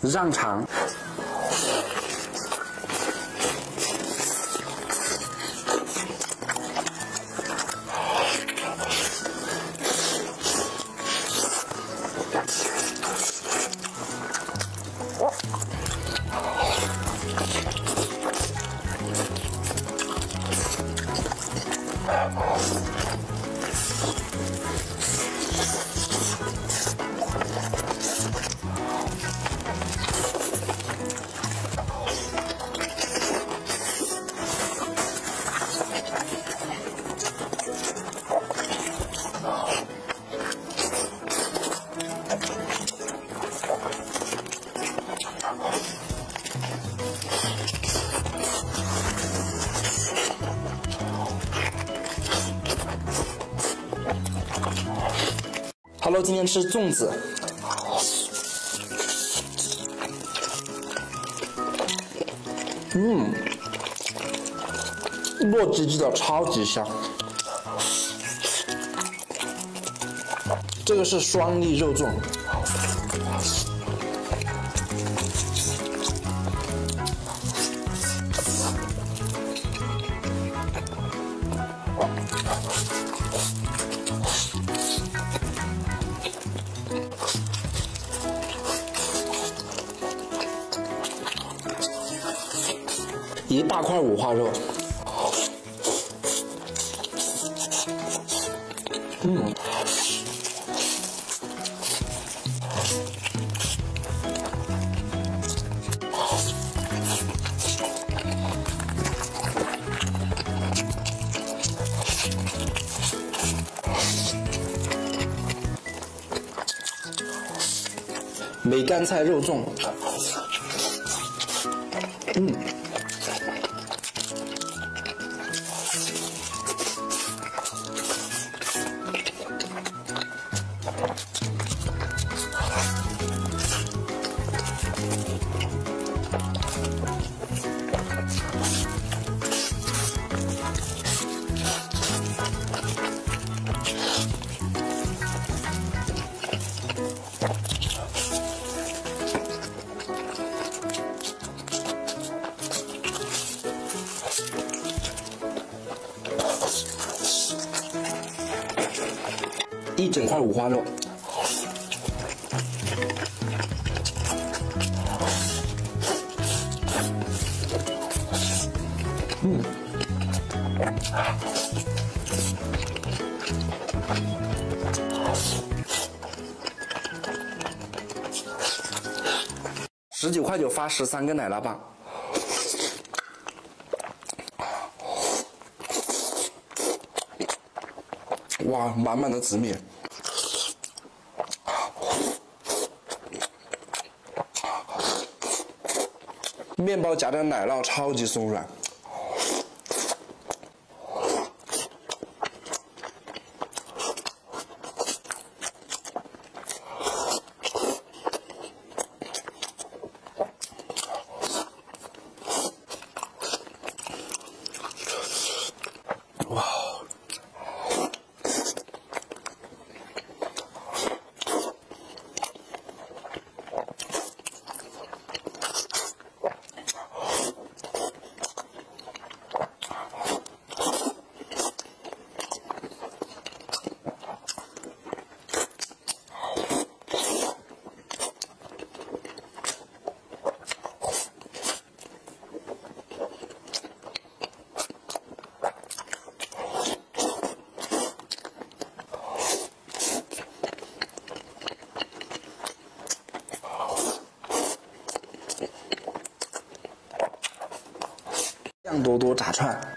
让场。今天吃粽子。嗯，糯叽叽的，超级香。这个是双粒肉粽。一大块五花肉，嗯，梅干菜肉粽，嗯。一整块五花肉，嗯，十九块九发十三个奶酪棒。哇，满满的紫米，面包夹的奶酪超级松软。多多炸串。